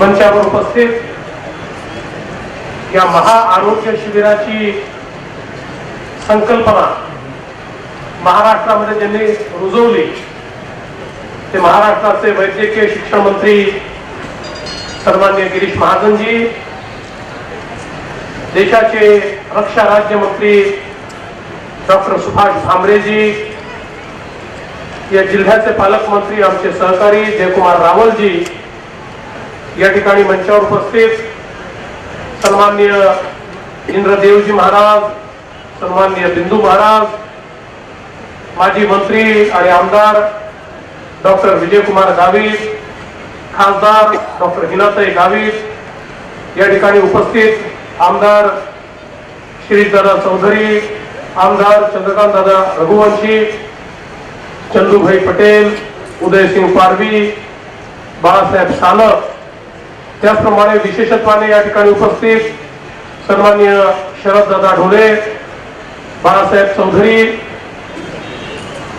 मंचावर उपस्थित या महा आरोग्य शिबिराची संकल्पना महाराष्ट्रामध्ये ज्यांनी रुजवली ते महाराष्ट्राचे वैद्यकीय शिक्षण मंत्री सन्मान्य गिरीश महाजनजी देशाचे रक्षा राज्यमंत्री डॉक्टर सुभाष भामरेजी या जिल्ह्याचे पालकमंत्री आमचे सहकारी जयकुमार रावलजी या ठिकाणी मंचावर उपस्थित सन्मान्य इंद्रदेवजी महाराज सन्मान्य बिंदू महाराज माजी मंत्री आणि आमदार डॉक्टर विजयकुमार गावित खासदार डॉक्टर हिनाताई गावित या ठिकाणी उपस्थित आमदार श्रीदादा चौधरी आमदार चंद्रकांत दादा रघुवंशी चंदूभाई पटेल उदयसिंग पारवी बाळासाहेब सालक त्याचप्रमाणे विशेषत्वाने या ठिकाणी उपस्थित सन्मान्य शरददादा ढोले बाळासाहेब चौधरी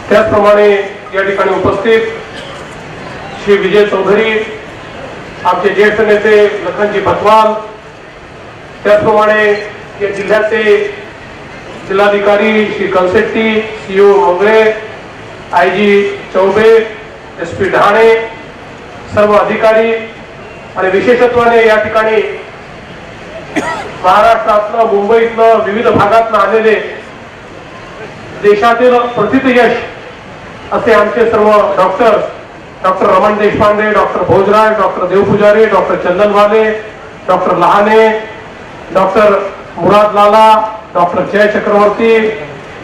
त्याचप्रमाणे या ठिकाणी उपस्थित श्री विजय चौधरी आमचे ज्येष्ठ नेते लखनजी भगवान त्याचप्रमाणे या जिल्ह्याचे जिल्हाधिकारी Shri Kalsetti CO Mangale I G Choubey S P Dhane सर्व अधिकारी आणि विशेषत्वाने या ठिकाणी महाराष्ट्रातलं मुंबईतलं विविध भागातनं आलेले देशातील प्रसिद्ध यश असे आमचे सर्व doctor doctor Raman Deshpande doctor Bhojraj doctor Devpujari doctor Chandanwale doctor Lahane doctor Murad Lala doctor Jay Chakravarti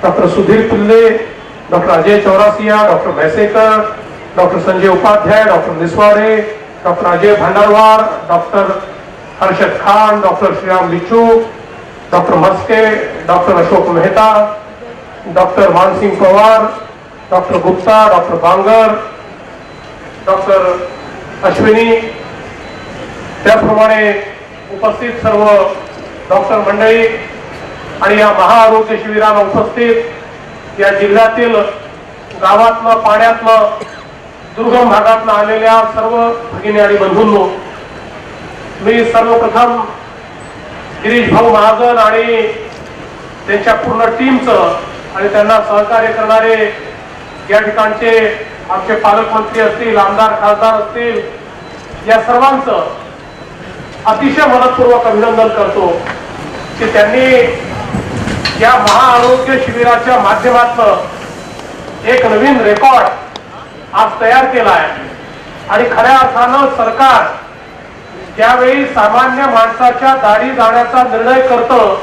doctor Sudhir Pillay doctor Ajay Chaurasia doctor Mhaisekar doctor Sanjay Upadhyay doctor Niswade doctor Ajay Bhandarwar doctor Harshad Khan doctor Shriram Lichu doctor Maske doctor Ashok Mehta doctor Mansing Pawar doctor Gupta doctor Bangar doctor Ashwini. त्याचप्रमाणे उपस्थित सर्व doctor मंडळी आणि या महाआरोग्य शिबिराला उपस्थित या जिल्ह्यातील गावातलं पाण्यातलं दुर्गम भागातून आलेल्या सर्व भगिनी आणि बंधूंनो मी सर्वप्रथम गिरीश भाऊ महाजन आणि त्यांच्या पूर्ण टीमचं आणि त्यांना सहकार्य करणारे या ठिकाणचे आमचे पालकमंत्री असतील आमदार खासदार असतील या सर्वांचं अतिशय मनपूर्वक अभिनंदन करतो की त्यांनी या महाआरोग्य शिबिराच्या माध्यमातून एक नवीन रेकॉर्ड आज तयार केला आहे. आणि खऱ्या अर्थानं सरकार ज्यावेळी सामान्य माणसाच्या दारी जाण्याचा निर्णय करतं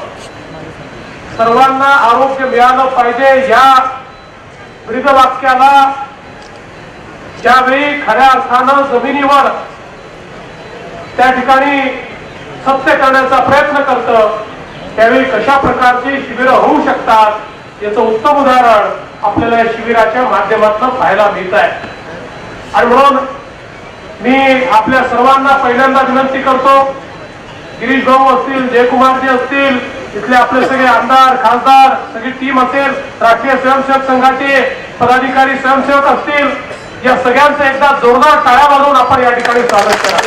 सर्वांना आरोग्य मिळालं पाहिजे या ब्रीदवाक्याला ज्यावेळी खऱ्या अर्थानं जमिनीवर त्या ठिकाणी सत्य करण्याचा प्रयत्न करतं त्यावेळी कशा प्रकारची शिबिरं होऊ शकतात याचं उत्तम उदाहरण आपल्याला या शिबिराच्या माध्यमातून पाहायला मिळत आहे आणि म्हणून मी आपल्या सर्वांना पहिल्यांदा विनंती करतो गिरीश भाऊ असतील जयकुमारजी असतील इथले आपले सगळे आमदार खासदार सगळी टीम असेल राष्ट्रीय स्वयंसेवक संघाचे पदाधिकारी स्वयंसेवक असतील या सगळ्यांचं एकदा जोरदार टाळ्या वाजवून आपण या ठिकाणी स्वागत करा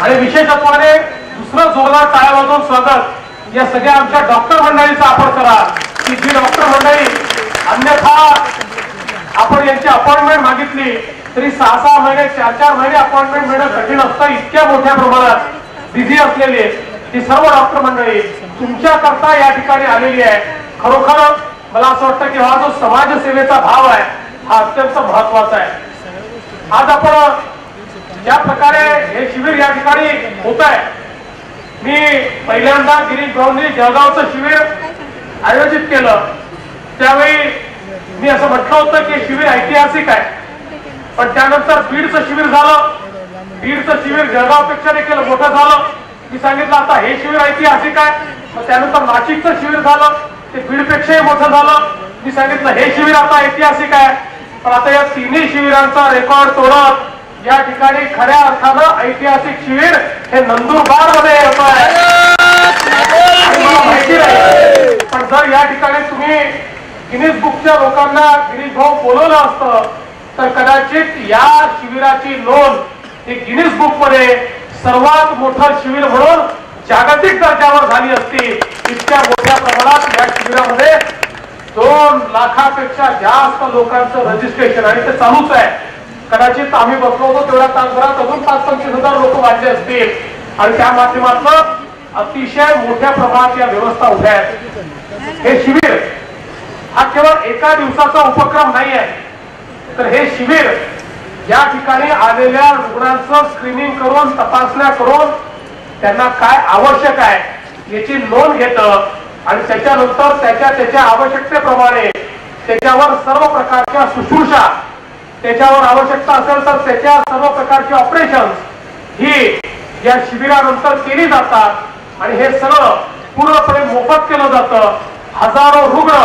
आणि विशेषत्वाने दुसरं जोरदार टाळ्या वाजवून स्वागत या सगळ्या आमच्या डॉक्टर मंडळीचा आपण करा. की जी डॉक्टर मंडळी अन्यथा आपण यांची अपॉइंटमेंट मागितली तरी सहा सहा महिने चार चार महिने अपॉइंटमेंट मिळणं कठीण असतं. इतक्या मोठ्या प्रमाणात बिझी असलेली ही सर्व डॉक्टर मंडळी तुमच्याकरता या ठिकाणी आलेली आहे. खरोखर मला असं वाटतं की हा जो समाजसेवेचा भाव आहे हा अत्यंत महत्त्वाचा आहे. आज आपण ज्या प्रकारे हे शिबिर या ठिकाणी होत आहे. मी पहिल्यांदा गिरीश भाऊंनी जळगावचं शिबिर आयोजित केलं. त्यावेळी मी असं म्हटलं होतं की शिबिर ऐतिहासिक आहे. पण त्यानंतर बीडचं शिबिर झालं. बीडचं शिबिर जळगावपेक्षा देखील मोठं झालं. मी सांगितलं आता हे शिबिर ऐतिहासिक आहे. मग त्यानंतर नाशिकचं शिबिर झालं. ते बीडपेक्षाही मोठं झालं. मी सांगितलं हे शिबिर आता ऐतिहासिक आहे. पण आता या तिन्ही शिबिरांचा रेकॉर्ड तोडत या ठिकाणी खऱ्या अर्थानं ऐतिहासिक शिबिर हे नंदुरबारमध्ये येत आहे. माहिती नाही. पण जर या ठिकाणी तुम्ही गिनीज बुकच्या लोकांना गिरीश भाऊ बोलवलं असतं तर कदाचित या शिबिराची नोंद ही गिनीज बुकमध्ये सर्वात मोठं शिबिर म्हणून जागतिक दर्जावर झाली असती. इतक्या मोठ्या प्रमाणात या शिबिरामध्ये दोन लाखापेक्षा जास्त लोकांचं रजिस्ट्रेशन आणि ते चालूच आहे. कदाचित आम्ही बसलो होतो तेवढ्या तासभरात अजून पाच पंचवीस हजार लोक वाढले असतील. आणि त्या माध्यमातून अतिशय मोठ्या प्रमाणात या व्यवस्था उभ्या आहेत. हे शिबिर हा केवळ एका दिवसाचा उपक्रम नाही आहे तर हे शिबिर या ठिकाणी आलेल्या रुग्णांचं स्क्रीनिंग करून तपासण्या करून त्यांना काय आवश्यक आहे याची नोंद घेतं आणि त्याच्यानंतर त्याच्या त्याच्या आवश्यकतेप्रमाणे त्याच्यावर सर्व प्रकारच्या शुश्रूषा त्याच्यावर आवश्यकता असेल तर त्याच्या सर्व प्रकारची ऑपरेशन ही या शिबिरानंतर केली जातात. आणि हे सगळं पूर्णपणे मोफत केलं जातं. हजारो रुग्ण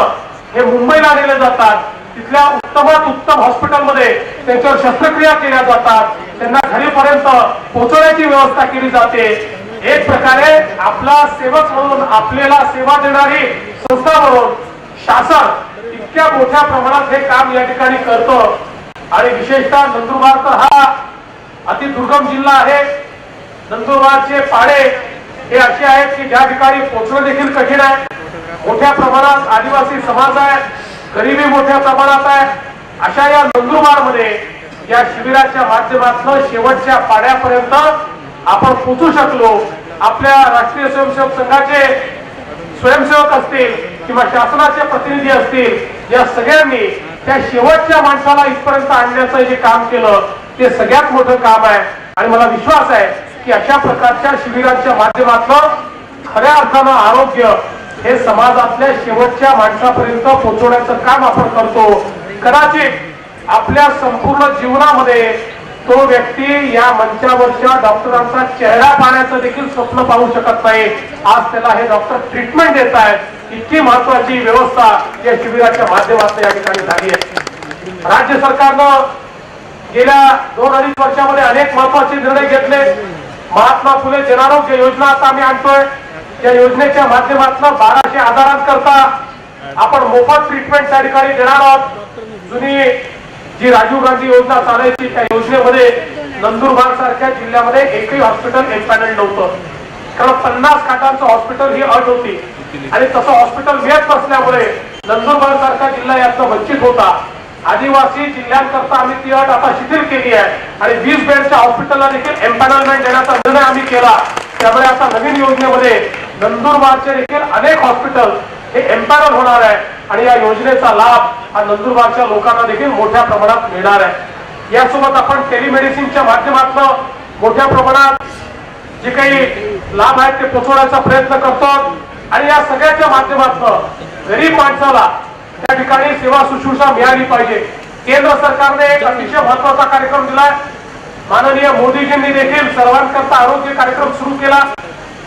हे मुंबईला नेले जातात. तिथल्या उत्तमात उत्तम हॉस्पिटलमध्ये त्यांच्यावर शस्त्रक्रिया केल्या जातात. त्यांना घरीपर्यंत पोहोचवण्याची व्यवस्था केली जाते. एक प्रकारे आपला सेवक म्हणून आपल्याला सेवा देणारी संस्था म्हणून शासन इतक्या मोठ्या प्रमाणात हे काम या ठिकाणी करतं. आणि विशेषतः नंदुरबार तर हा अति दुर्गम जिल्हा आहे. नंदुरबारचे पाडे हे असे आहेत की ज्या ठिकाणी पोचणं देखील कठीण आहे. मोठ्या प्रमाणात आदिवासी समाज आहे. गरिबी मोठ्या प्रमाणात आहे. अशा या नंदुरबारमध्ये या शिबिराच्या माध्यमातून शेवटच्या पाड्यापर्यंत आपण पोचू शकलो. आपल्या राष्ट्रीय स्वयंसेवक संघाचे स्वयंसेवक असतील किंवा शासनाचे प्रतिनिधी असतील या सगळ्यांनी त्या शेवटच्या माणसाला इथपर्यंत आणण्याचं जे काम केलं ते सगळ्यात मोठं काम आहे. आणि मला विश्वास आहे की अशा प्रकारच्या शिबिरांच्या माध्यमातून खऱ्या अर्थानं आरोग्य हे समाजातल्या शेवटच्या माणसापर्यंत पोहोचवण्याचं काम आपण करतो. कदाचित आपल्या संपूर्ण जीवनामध्ये तो व्यक्ती या मंचावरच्या डॉक्टरांचा चेहरा पाहण्याचं देखील स्वप्न पाहू शकत नाही. आज त्याला हे डॉक्टर ट्रीटमेंट देत आहेत. इतकी महत्वाची व्यवस्था या शिबिराच्या माध्यमातून या ठिकाणी झाली आहे. राज्य सरकारनं गेल्या दोन अडीच वर्षामध्ये अनेक महत्त्वाचे निर्णय घेतले. महात्मा फुले जनारोग्य योजना आता आम्ही आणतोय. या योजनेच्या माध्यमातून बाराशे आजारांकरता आपण मोफत ट्रीटमेंट त्या ठिकाणी देणार आहोत. जुनी जी राजीव गांधी योजना चालायची त्या योजनेमध्ये नंदुरबार सारख्या जिल्ह्यामध्ये एकही हॉस्पिटल एम्पॅनल नव्हतं. कारण पन्नास खाटांचं हॉस्पिटल ही अट होती. आणि तसं हॉस्पिटल मिळत नसल्यामुळे नंदुरबार सारखा जिल्हा यातनं वंचित होता. आदिवासी जिल्ह्यांकरता आम्ही ती अट आता शिथिल केली आहे. आणि वीस बेडच्या हॉस्पिटलला देखील एम्पॅनलमेंट देण्याचा निर्णय आम्ही केला. त्यामुळे आता नवीन योजनेमध्ये नंदुरबारचे देखील अनेक हॉस्पिटल हे एम्पॅनल होणार आहे. आणि या योजनेचा लाभ हा नंदुरबारच्या लोकांना देखील मोठ्या प्रमाणात मिळणार आहे. यासोबत आपण टेलिमेडिसिनच्या माध्यमातून मोठ्या प्रमाणात जे काही लाभ आहेत ते पोचवण्याचा प्रयत्न करतो आणि या सगळ्याच्या माध्यमातून गरीब माणसाला त्या ठिकाणी सेवा सुश्रूषा मिळाली पाहिजे. केंद्र सरकारने एक अतिशय महत्त्वाचा कार्यक्रम दिलाय. माननीय मोदीजींनी देखील सर्वांकरता आरोग्य कार्यक्रम सुरू केला.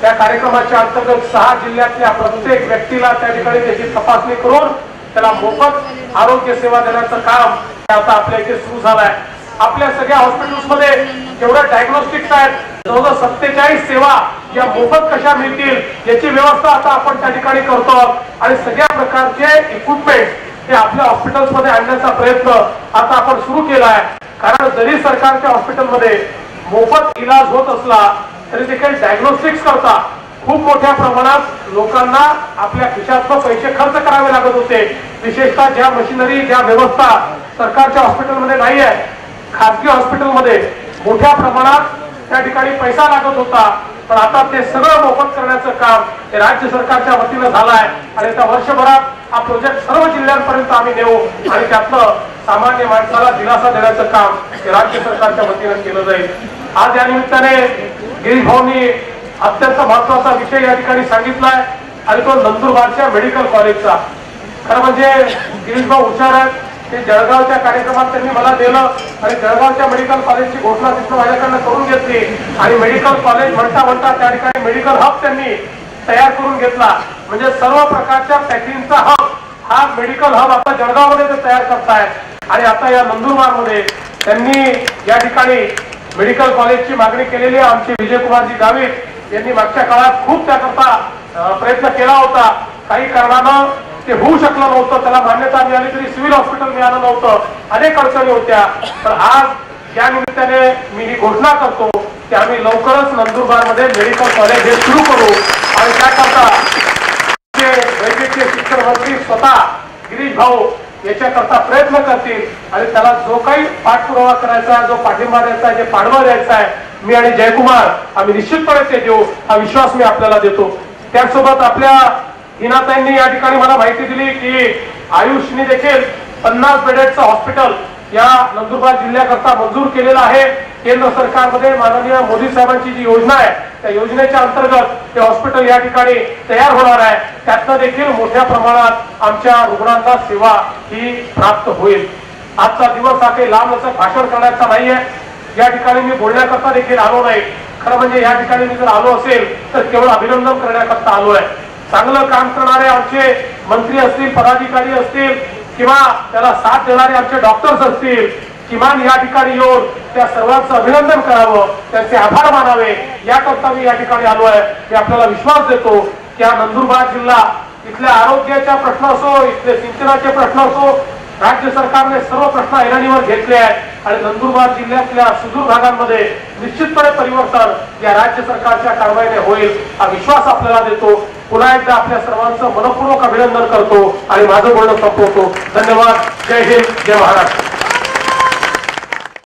त्या कार्यक्रमाच्या अंतर्गत सहा जिल्ह्यातल्या प्रत्येक व्यक्तीला त्या ठिकाणी त्याची तपासणी करून त्याला मोफत आरोग्य सेवा देण्याचं काम आता आपल्या इथे सुरू झालंय. आपल्या सगळ्या हॉस्पिटल्समध्ये जेवढ्या डायग्नोस्टिक्स आहेत जवळजवळ सत्तेचाळीस सेवा या मोफत कशा मिळतील याची व्यवस्था आता आपण त्या ठिकाणी करतो आणि सगळ्या प्रकारचे इक्विपमेंट हे आपल्या हॉस्पिटल्समध्ये आणण्याचा प्रयत्न आता आपण सुरू केला आहे कारण जरी सरकारच्या हॉस्पिटलमध्ये मोफत इलाज होत असला तरी देखील डायग्नोस्टिक्स करता. खूप मोठ्या प्रमाणात लोकांना आपल्या खिशातनं पैसे खर्च करावे लागत होते. विशेषतः ज्या मशिनरी ज्या व्यवस्था सरकारच्या हॉस्पिटलमध्ये नाही आहे खासगी हॉस्पिटलमध्ये मोठ्या प्रमाणात त्या ठिकाणी पैसा लागत होता. पण आता ते सगळं मोफत करण्याचं काम हे राज्य सरकारच्या वतीनं झालं आहे आणि त्या वर्षभरात हा प्रोजेक्ट सर्व जिल्ह्यांपर्यंत आम्ही नेऊ आणि त्यातलं सामान्य माणसाला दिलासा देण्याचं काम हे राज्य सरकारच्या वतीनं केलं जाईल. आज या निमित्ताने गिरीश भाऊंनी अत्यंत महत्त्वाचा विषय या ठिकाणी सांगितलाय. आणि तो नंदुरबारच्या मेडिकल कॉलेजचा. खरं म्हणजे गिरीश भाऊ हुशार आहेत. ते जळगावच्या कार्यक्रमात त्यांनी मला दिलं आणि जळगावच्या मेडिकल कॉलेजची घोषणा तिथं माझ्याकडनं करून घेतली. आणि मेडिकल कॉलेज म्हणता म्हणता त्या ठिकाणी मेडिकल हब त्यांनी तयार करून घेतला. म्हणजे सर्व प्रकारच्या पॅकिंगचा हब हा मेडिकल हब आता जळगावमध्ये ते तयार करतायत. आणि आता या नंदुरबारमध्ये त्यांनी या ठिकाणी मेडिकल कॉलेजची मागणी केलेली आहे. आमचे विजयकुमारजी गावित यांनी मागच्या काळात खूप त्याकरता प्रयत्न केला होता. काही कारणानं ते होऊ शकलं नव्हतं त्याला मान्यता मिळाली तरी सिव्हिल हॉस्पिटल मिळालं नव्हतं. अनेक अडचणी होत्या. तर आज या निमित्ताने मी ही घोषणा करतो की आम्ही लवकरच नंदुरबारमध्ये मेडिकल कॉलेज हे सुरू करू. आणि त्याकरता वैद्यकीय शिक्षण मंत्री स्वतः गिरीश भाऊ याच्याकरता प्रयत्न करतील आणि त्याला जो काही पाठपुरावा करायचा जो पाठिंबा द्यायचा आहे जे पाठबळ द्यायचा आहे मी आणि जयकुमार आम्ही निश्चितपणे ते देऊ. हा विश्वास मी आपल्याला देतो. त्यासोबत आपल्या हिनाताईंनी या ठिकाणी मला माहिती दिली की आयुषनी देखील पन्नास बेडेडचं हॉस्पिटल या नंदुरबार जिल्ह्याकरता मंजूर केलेलं आहे. केंद्र सरकारमध्ये माननीय मोदी साहेबांची जी योजना आहे त्या योजनेच्या अंतर्गत ते हॉस्पिटल या ठिकाणी तयार होणार आहे. त्यातनं देखील मोठ्या प्रमाणात आमच्या रुग्णांना सेवा ही प्राप्त होईल. आजचा दिवस हा काही लांब लचक भाषण करण्याचा नाहीये. या ठिकाणी मी बोलण्याकरता देखील आलो नाही. खरं म्हणजे या ठिकाणी मी जर आलो असेल तर केवळ अभिनंदन करण्याकरता आलो आहे चांगलं काम करणारे आमचे मंत्री असतील पदाधिकारी असतील किंवा त्याला साथ देणारे आमचे डॉक्टर्स असतील किमान या ठिकाणी येऊन त्या सर्वांचं अभिनंदन करावं त्यांचे आभार मानावे याकरता मी या ठिकाणी आलो आहे. मी आपल्याला विश्वास देतो की हा नंदुरबार जिल्हा इथल्या आरोग्याच्या प्रश्न असो इथले सिंचनाचे प्रश्न असो राज्य सरकारने सर्व प्रश्न ऐरणीवर घेतले आहेत आणि नंदुरबार जिल्ह्यातल्या सुदूर भागांमध्ये निश्चितपणे परिवर्तन या राज्य सरकारच्या कारवाईने होईल हा विश्वास आपल्याला देतो. पुन्हा एकदा आपल्या सर्वांचं मनपूर्वक अभिनंदन करतो आणि माझं बोलणं संपवतो. धन्यवाद. जय हिंद. जय महाराष्ट्र.